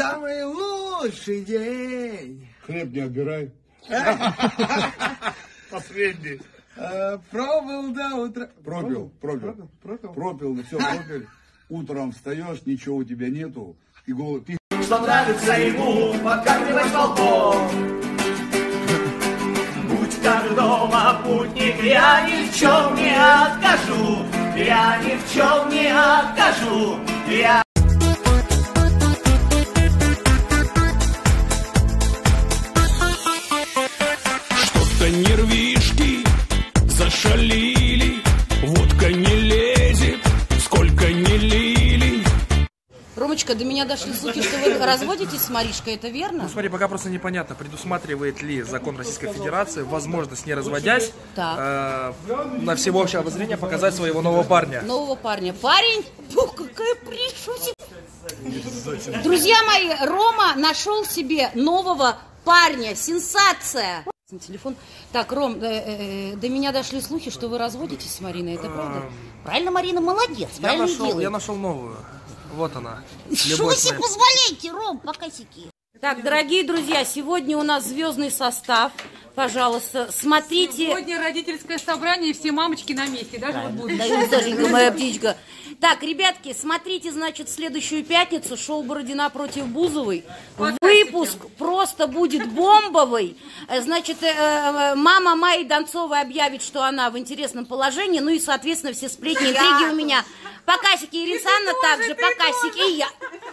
самый лучший день. Хлеб не отбирай. Последний. Э, Пробыл до утра. Пропил, пропил. Пропил, пропил. Пропил, ну все, пропил. Утром встаешь, ничего у тебя нету. И голод, ты Что нравится ему подкармливать волков. Будь как дома путник, я ни в чем не откажу. Я ни в чем не откажу. Я зашалили, водка не лезет, сколько не лили. Ромочка, до меня дошли слухи, что вы разводитесь с Маришкой, это верно? Смотри, пока просто непонятно, предусматривает ли закон Российской Федерации возможность, не разводясь, Так. э, на всеобщее обозрение показать своего нового парня. Нового парня. Парень? Ух, какая пришутик. Друзья мои, Рома нашел себе нового парня. Сенсация. Телефон. Так, Ром, э, э, до меня дошли слухи, что вы разводитесь с Мариной, это правда? Правильно, Марина, молодец, Я правильно нашел, делает. я нашел новую. Вот она. Моя. позволяете, Ром, покосики? Так, дорогие друзья, сегодня у нас звездный состав. Пожалуйста, смотрите. Сегодня родительское собрание, и все мамочки на месте, даже вот будут. Да, моя птичка. Так, ребятки, смотрите, значит, следующую пятницу шоу Бородина против Бузовой. Выпуск просто будет бомбовый. Значит, э, э, мама Майи Донцовой объявит, что она в интересном положении. Ну и, соответственно, все сплетни, интриги у меня. Покасики Ирина Санна также, покасики и я.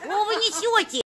О, вы несете.